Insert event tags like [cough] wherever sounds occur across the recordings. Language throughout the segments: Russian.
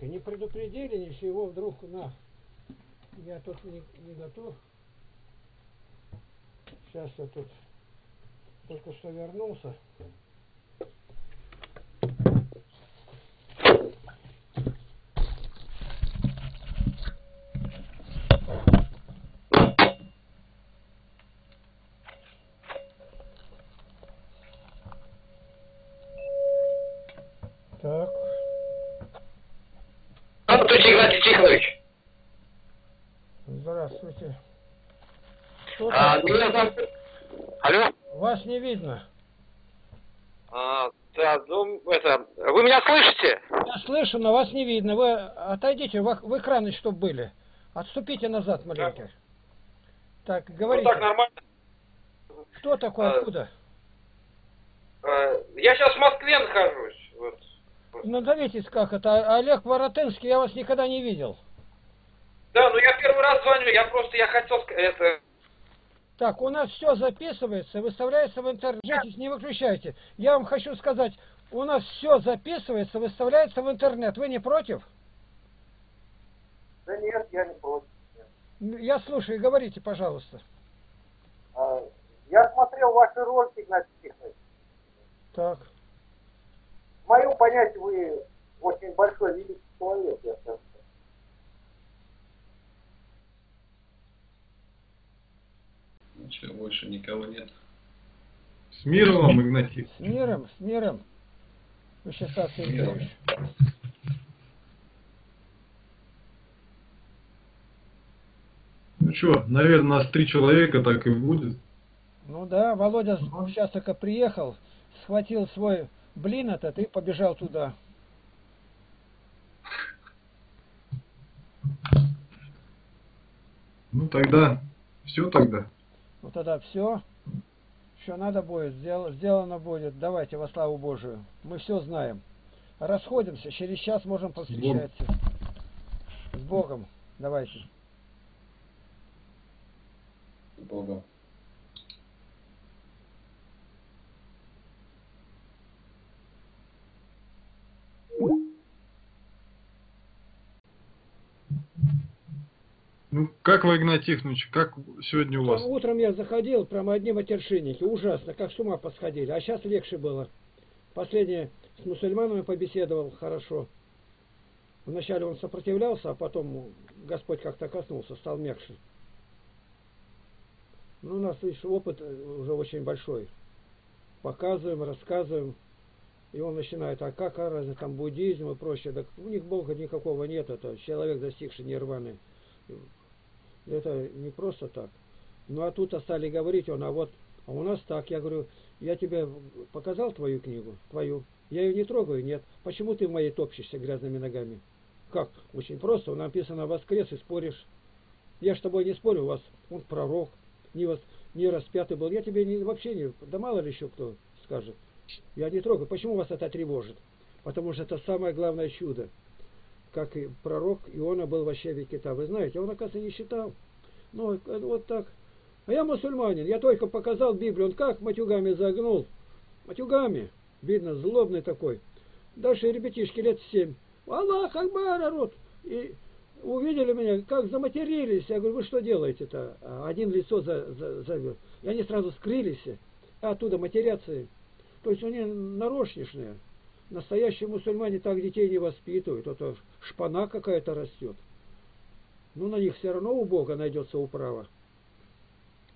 маленькая. Не предупредили ничего, вдруг на. Я тут не, не готов. Сейчас я тут только что вернулся. Так. Здравствуйте, Игнатий Тихонович. Здравствуйте. Что А, там? меня зовут- Алло? Вас не видно. А, да, ну, это, вы меня слышите? Я слышу, но вас не видно. Вы отойдите, в, в экраны, чтобы были. Отступите назад маленько. Так, Ну говорите. так, нормально. Кто такой, А, откуда? Э, Я сейчас в Москве нахожусь. Вот. Назовитесь как это. Олег Воротынский, я вас никогда не видел. Да, ну я первый раз звоню, я просто, я хотел сказать, это... Так, у нас все записывается, выставляется в интернет. Не выключайте. Я вам хочу сказать, у нас все записывается, выставляется в интернет. Вы не против? Да нет, я не против. Я слушаю, говорите, пожалуйста. А, Я смотрел ваши ролики, Игнатий Тихонович. Так. В моем понятии вы очень большой великий человек, я скажу. Ничего, больше никого нет. С миром вам, Игнатий. С миром, с миром. Вячеслав Сергеевич. Ну что, наверное, нас три человека так и будет. Ну да, Володя сейчас только приехал, схватил свой блин этот и побежал туда. Ну тогда, все тогда. Ну тогда все, что надо будет, сдел- сделано будет. Давайте во славу Божию. Мы все знаем. Расходимся, через час можем повстречаться. С Богом. Давайте. С Богом. Ну, как вы, Игнатий Тихонович, как сегодня у вас? Утром я заходил, прямо одни матершинники. Ужасно, как с ума посходили. А сейчас легче было. Последнее с мусульманами побеседовал хорошо. Вначале он сопротивлялся, а потом Господь как-то коснулся, стал мягче. Ну, у нас, видишь, опыт э, уже очень большой. Показываем, рассказываем. И он начинает, а как, а разве там буддизм и прочее. Так у них Бога никакого нет, это человек, достигший нирваны. Это не просто так. Ну а тут стали говорить, он, а вот, а у нас так. Я говорю, я тебе показал твою книгу, твою. Я ее не трогаю, нет. Почему ты в моей топчешься грязными ногами? Как? Очень просто. Написано воскрес и споришь. Я с тобой не спорю, у вас он пророк, не, вос, не распятый был. Я тебе не, вообще не... Да мало ли еще кто скажет. Я не трогаю. Почему вас это тревожит? Потому что это самое главное чудо. Как и пророк Иона был вообще Викита. Вы знаете, он, оказывается, не считал. Ну, э, вот так. А я мусульманин. Я только показал Библию. Он как матюгами загнул. Матюгами. Видно, злобный такой. Дальше ребятишки лет семь. Аллах Акбар, народ. И увидели меня, как заматерились. Я говорю, вы что делаете-то? А Один лицо за, за, завел. И они сразу скрылись, а оттуда матерятся. То есть они нарочничные. Настоящие мусульмане так детей не воспитывают. Это шпана какая-то растет. Ну, на них все равно у Бога найдется управа.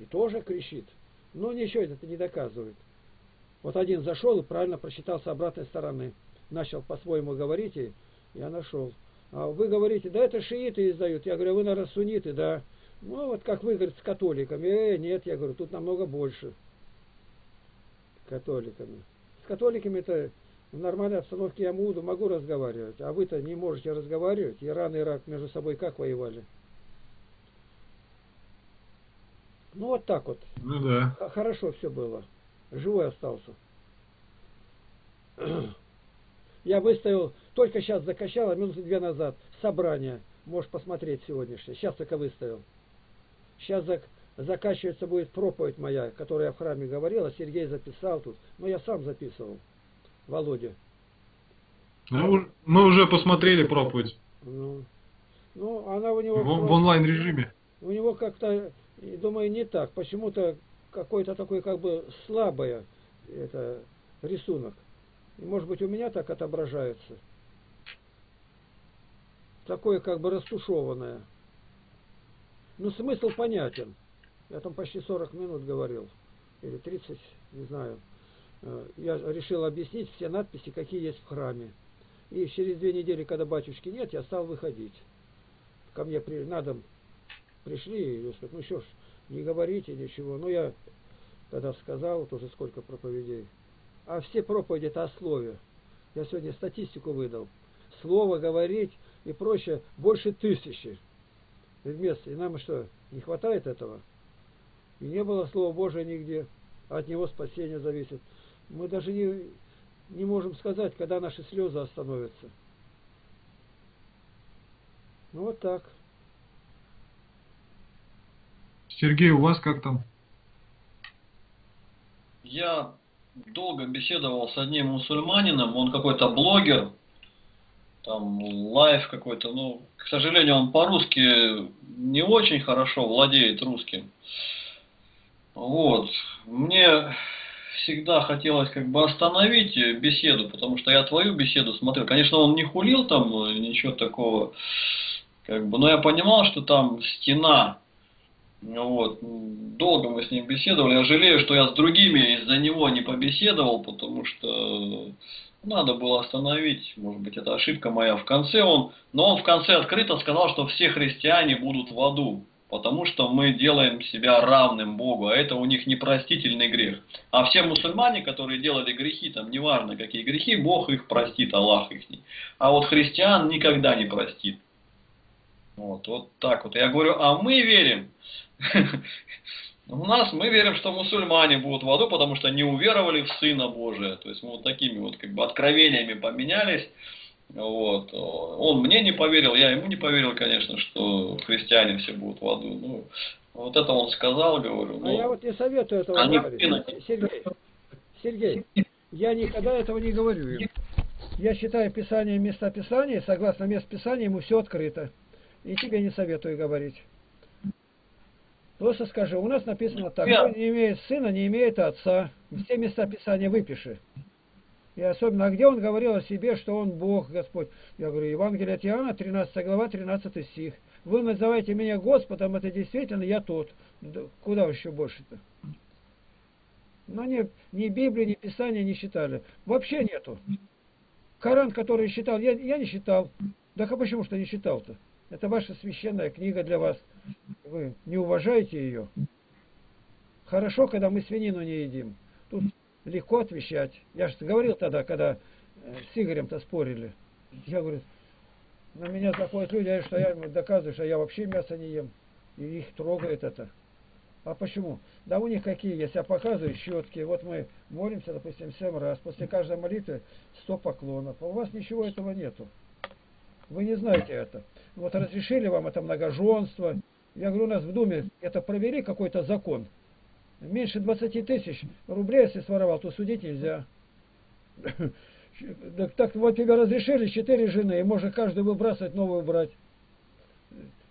И тоже кричит. Но ничего это не доказывает. Вот один зашел и правильно прочитал с обратной стороны. Начал по-своему говорить, и я нашел. А вы говорите, да это шииты издают. Я говорю, «А вы, наверное, сунниты, да. Ну, вот как вы, говорит, с католиками. Э, нет, я говорю, тут намного больше. Католиками. С католиками-то в нормальной обстановке я буду, могу разговаривать. А вы-то не можете разговаривать. Иран и Ирак между собой как воевали? Ну, вот так вот. Ну да. Хорошо все было. Живой остался. [clears throat] Я выставил, только сейчас закачал, а минуты две назад, собрание. Можешь посмотреть сегодняшнее. Сейчас только выставил. Сейчас зак- заканчивается будет проповедь моя, которую я в храме говорил, а Сергей записал тут. Но я сам записывал. Володя. Ну, Мы уже посмотрели проповедь Ну, ну она у него... в, в просто- онлайн режиме. У него как-то, думаю, не так. Почему-то какой-то такой как бы слабый это, рисунок. И, может быть, у меня так отображается. Такое как бы растушеванное. Ну, смысл понятен. Я там почти 40 минут говорил. Или 30, не знаю. Э, Я решил объяснить все надписи, какие есть в храме. И через две недели, когда батюшки нет, я стал выходить. Ко мне при, на дом пришли, и я ну что ж, не говорите ничего. Ну, я тогда сказал, вот уже сколько проповедей. А все проповеди это о слове. Я сегодня статистику выдал. Слово говорить и прочее больше тысячи. И вместо, и нам что, не хватает этого? И не было Слова Божия нигде. От него спасение зависит. Мы даже не, не можем сказать, когда наши слезы остановятся. Ну вот так. Сергей, у вас как там? Я долго беседовал с одним мусульманином, он какой-то блогер, там лайв какой-то, ну, к сожалению, он по-русски не очень хорошо владеет русским. Вот. Мне всегда хотелось как бы остановить э, беседу, потому что я твою беседу смотрел. Конечно, он не хулил там, э, ничего такого, как бы, но я понимал, что там стена. Вот. Долго мы с ним беседовали. Я жалею, что я с другими из-за него не побеседовал, потому что надо было остановить. Может быть, это ошибка моя. В конце он, но он в конце открыто сказал, что все христиане будут в аду, потому что мы делаем себя равным Богу, а это у них непростительный грех. А все мусульмане, которые делали грехи, там неважно какие грехи, Бог их простит, Аллах их. А вот христиан никогда не простит. Вот, вот так вот. Я говорю, а мы верим. [laughs] У нас мы верим, что мусульмане будут в аду, потому что не уверовали в Сына Божия. То есть мы вот такими вот как бы откровениями поменялись. Вот. Он мне не поверил, я ему не поверил, конечно, что христиане все будут в аду. Ну, вот это он сказал, говорю. А я Ну, вот не советую этого Они говорить. Сергей, Сергей, я никогда этого не говорю им. Я считаю Писание места Писания, согласно мест Писания ему все открыто. И тебе не советую говорить. Просто скажи, у нас написано так, Я- кто не имеет сына, не имеет отца. Все места Писания выпиши. И особенно, а где он говорил о себе, что он Бог, Господь? Я говорю, Евангелие от Иоанна, 13 глава, 13 стих. Вы называете меня Господом, это действительно я тот. Да Куда еще больше-то? Но ни, ни Библии, ни Писания не читали. Вообще нету. Коран, который читал, я, я не читал. Да а почему что не читал-то? Это ваша священная книга для вас. Вы не уважаете ее. Хорошо, когда мы свинину не едим. Тут легко отвечать. Я же говорил тогда, когда э, с Игорем-то спорили. Я говорю, на меня заходят люди, что я им доказываю, что я вообще мясо не ем. И их трогает это. А почему? Да у них какие есть, я показываю щетки. Вот мы молимся, допустим, семь раз. После каждой молитвы 100 поклонов. А у вас ничего этого нету. Вы не знаете это. Вот разрешили вам это многоженство. Я говорю, у нас в Думе это провели какой-то закон. Меньше 20 тысяч рублей, если своровал, то судить нельзя. [coughs] Так, так вот тебе разрешили четыре жены, и можно каждую выбрасывать, новую брать.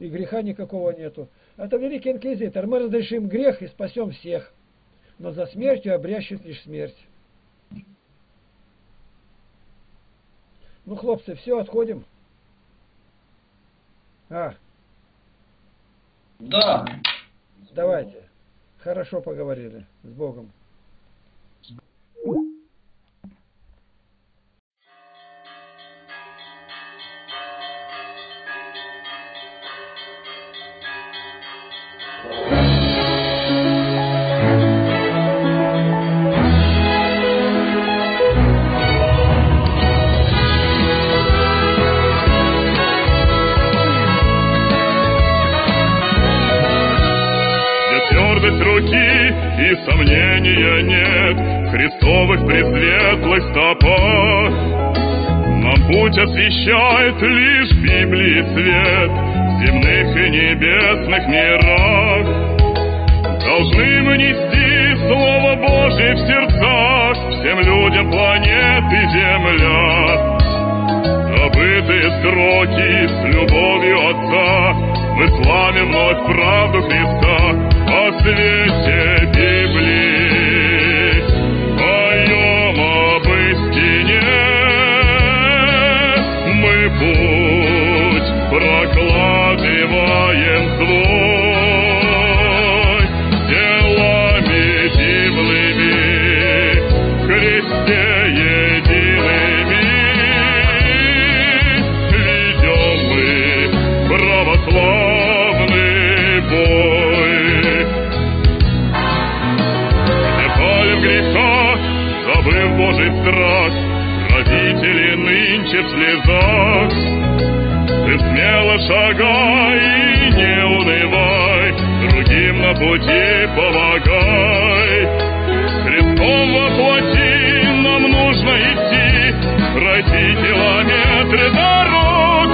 И греха никакого нету. Это великий инквизитор. Мы разрешим грех и спасем всех. Но за смертью обрящет лишь смерть. Ну, хлопцы, все, отходим. А, да. давайте. Хорошо поговорили. С Богом. строки с любовью Отца, Мы славим вновь правду Христа, по свете греха, забыв Божий страх, родители нынче в слезах. Ты смело шагай и не унывай, другим на пути помогай. Христом воплоти, нам нужно идти, пройти километры дорог.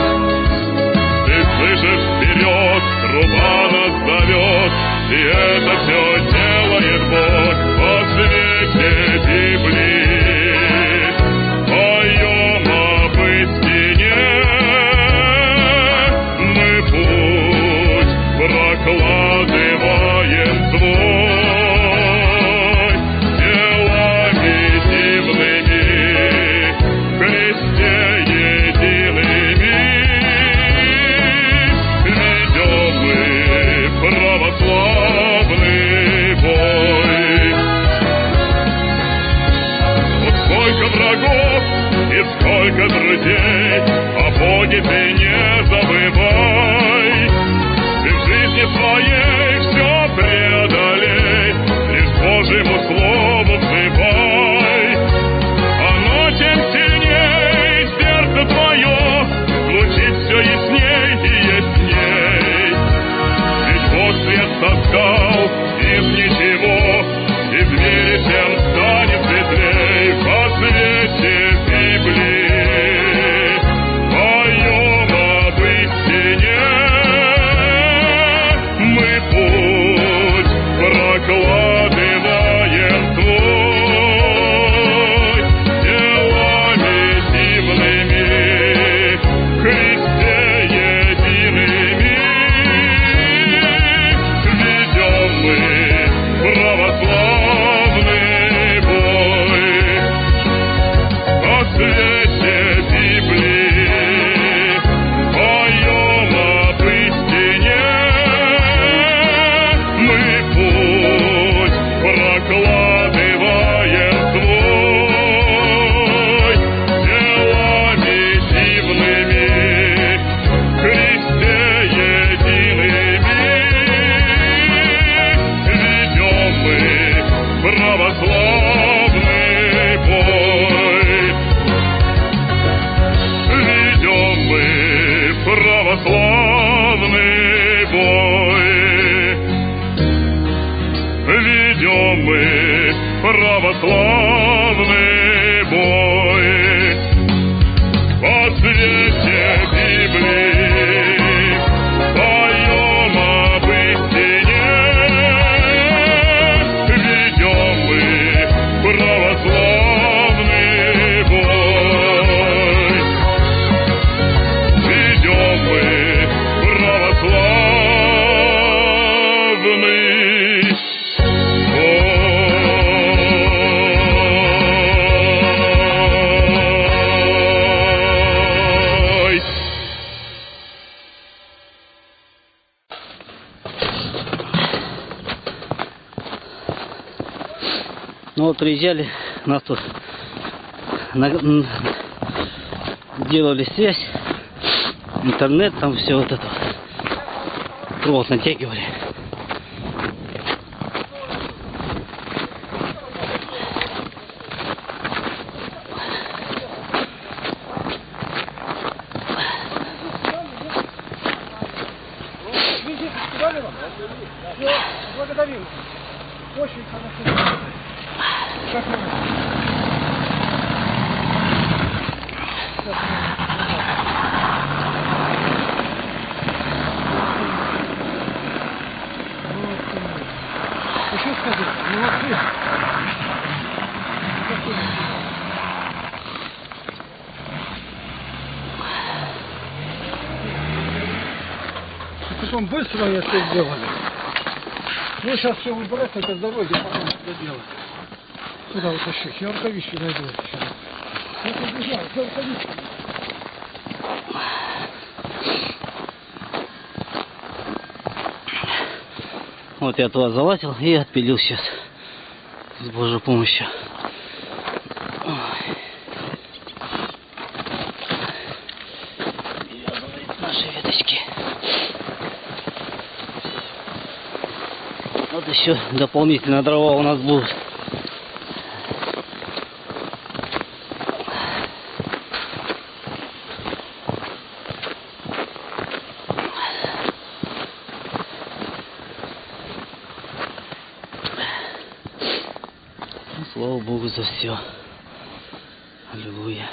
Ты слышишь вперед, труба нас зовет, и это все делает Бог. Indefinitely приезжали, нас тут на... делали связь, интернет, там все вот это. Провод натягивали. Потом быстро они это сделали. Ну, сейчас все с дороги, а потом это делать. Куда вот еще? Я рукавички найду. Я побежал, все рукавички. Вот я туда залазил и отпилил сейчас. С Божьей помощью. Ой. Привязывает наши веточки. Вот еще дополнительно дрова у нас будут. Ну, слава Богу за все. Аллилуйя.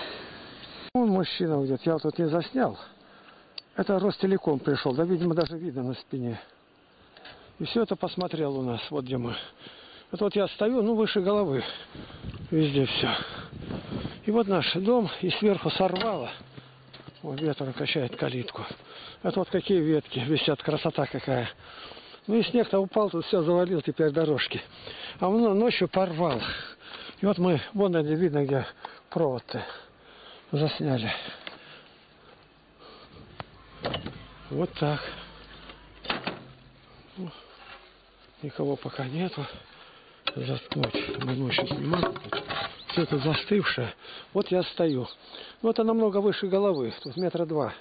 Вон мужчина где я тут не заснял. Это Ростелеком пришел, да, видимо, даже видно на спине. И все это посмотрел у нас, вот где мы. Это вот я стою, ну, выше головы. Везде все. И вот наш дом, и сверху сорвало. Вот ветер качает калитку. Это вот какие ветки висят, красота какая. Ну и снег-то упал, тут все завалил теперь дорожки. А он ночью порвал. И вот мы, вон где видно, где провод-то засняли. Вот так. Ну, Никого пока нету. Заткнуть. Мы ночью снимаем. Все это застывшее. Вот я стою. Ну, это намного выше головы. Тут метра два.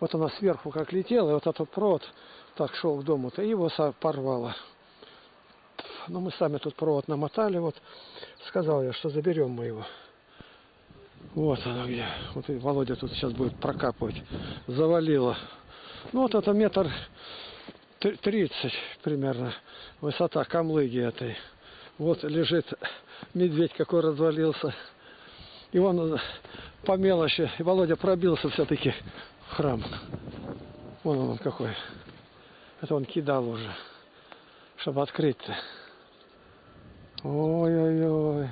Вот она сверху как летела, и вот этот провод так шел к дому-то, его порвало. Ну, мы сами тут провод намотали, вот. Сказал я, что заберем мы его. Вот оно где. Вот и Володя тут сейчас будет прокапывать. Завалило. Ну, вот это метр т- тридцать примерно. Высота камлыги этой. Вот лежит медведь какой развалился. И он по мелочи. И Володя пробился все-таки в храм. Вон он какой. Это он кидал уже. Чтобы открыть-то. Ой-ой-ой.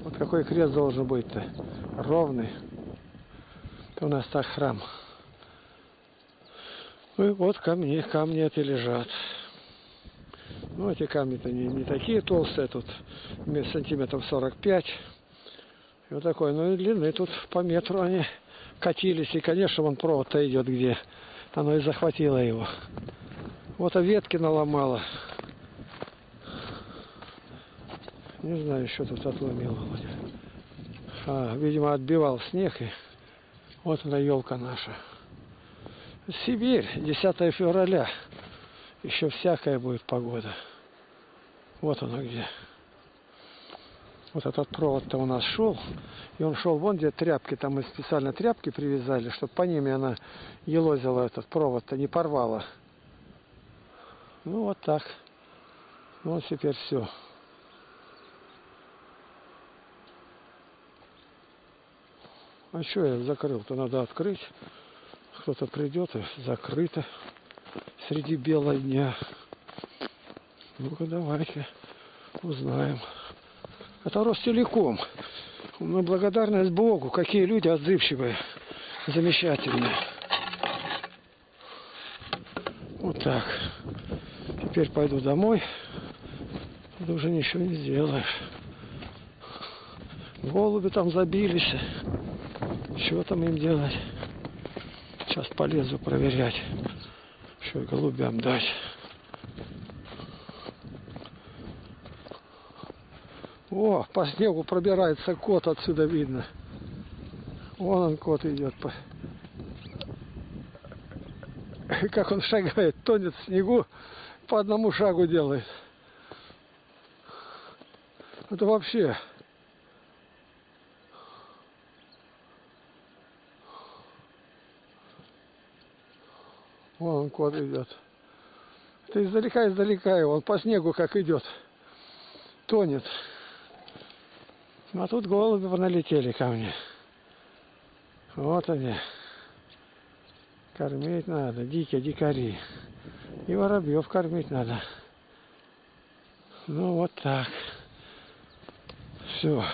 Вот какой крест должен быть-то. Ровный. Это у нас так храм. Ну вот камни, камни эти лежат. Ну, эти камни-то не, не такие толстые, тут ме- сантиметров 45. И вот такой, ну и длины тут по метру они катились. И, конечно, вон провод-то идет где. Оно и захватило его. Вот а ветки наломало. Не знаю, что тут отломило. А, видимо, отбивал снег. И вот она елка наша. Сибирь, 10 февраля. Еще всякая будет погода. Вот оно где. Вот этот провод-то у нас шел. И он шел вон где тряпки. Там мы специально тряпки привязали, чтобы по ними она елозила этот провод-то, не порвала. Ну вот так. Ну вот теперь все. А что я закрыл-то? Надо открыть. Кто-то придет и закрыто. Среди бела дня. Ну-ка давайте узнаем. Это Ростелеком. Мы благодарность Богу. Какие люди отзывчивые. Замечательные. Вот так. Теперь пойду домой. Тут уже ничего не сделаешь. Голуби там забились. Что там им делать? Сейчас полезу проверять. Что голубям дать. О, по снегу пробирается кот, отсюда видно. Вон он, кот идет. По... Как он шагает, тонет в снегу, по одному шагу делает. Это вообще... Вон он кот идет. Это издалека, издалека его. Он по снегу как идет. Тонет. А тут голуби налетели ко мне. Вот они. Кормить надо. Дикие дикари. И воробьев кормить надо. Ну вот так. Все.